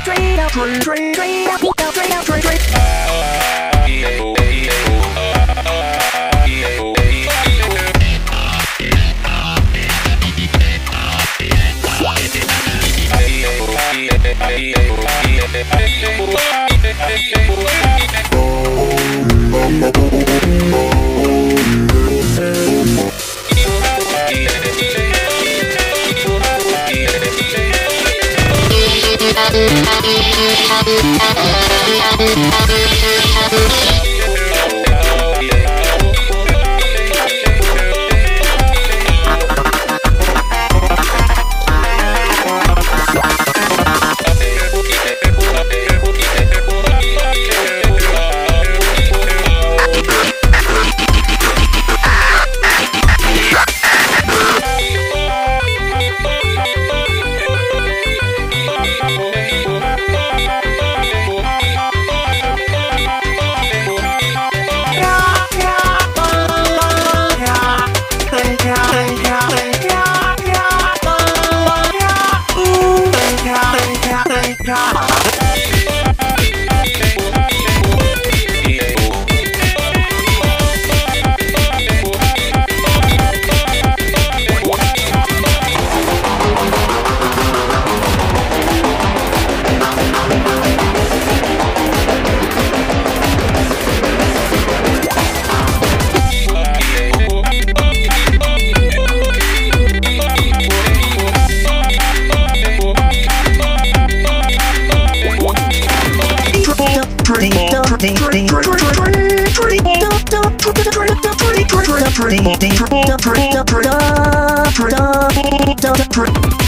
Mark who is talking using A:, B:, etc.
A: Straight up, straight, straight, straight up, straight up, straight up, straight, straight. Oh, Thank you. ding ding triple triple triple triple triple